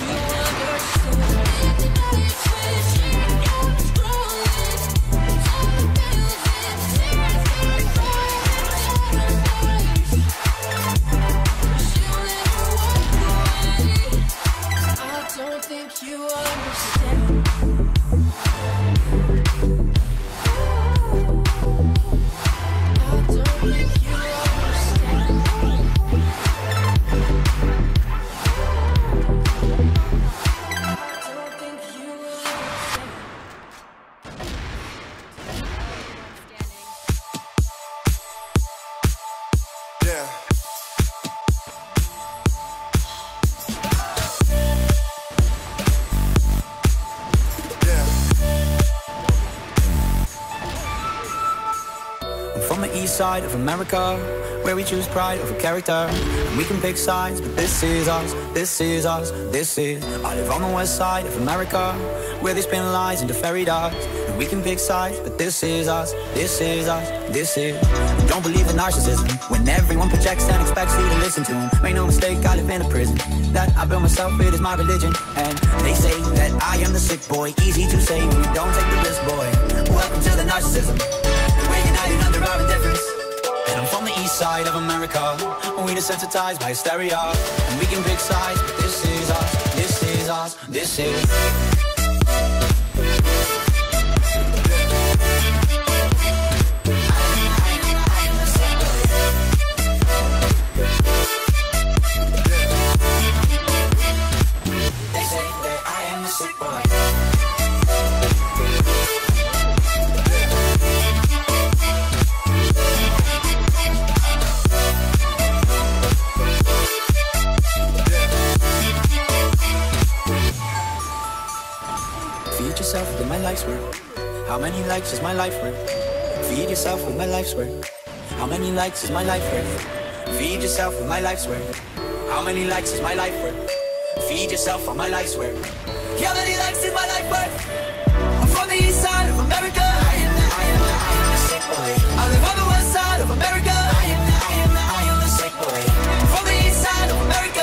you understand. From the east side of America, where we choose pride over character. And we can pick sides, but this is us, this is us, this is. I live on the west side of America, where they spin lies into fairy dust. We can pick sides, but this is us, this is us, this is. Don't believe in narcissism when everyone projects and expects you to listen to them. Make no mistake, I live in a prison that I built myself, it is my religion. And they say that I am the sick boy, easy to say when you don't take the risk, boy. Welcome to the narcissism. We're united under our indifference. And I'm from the east side of America. We desensitized by hysteria. And we can pick sides, but this is us, this is us, this is. Likes is my life worth? Feed yourself with my life's work. How many likes is my life worth? Feed yourself with my life's work. How many likes is my life worth? Feed yourself on my life's work. How many likes is my life worth? I'm from the east side of America. I am the, I am the, I am the sick boy. I live on the west side of America. I am the, I am the, I am the sick boy. From the east side of America.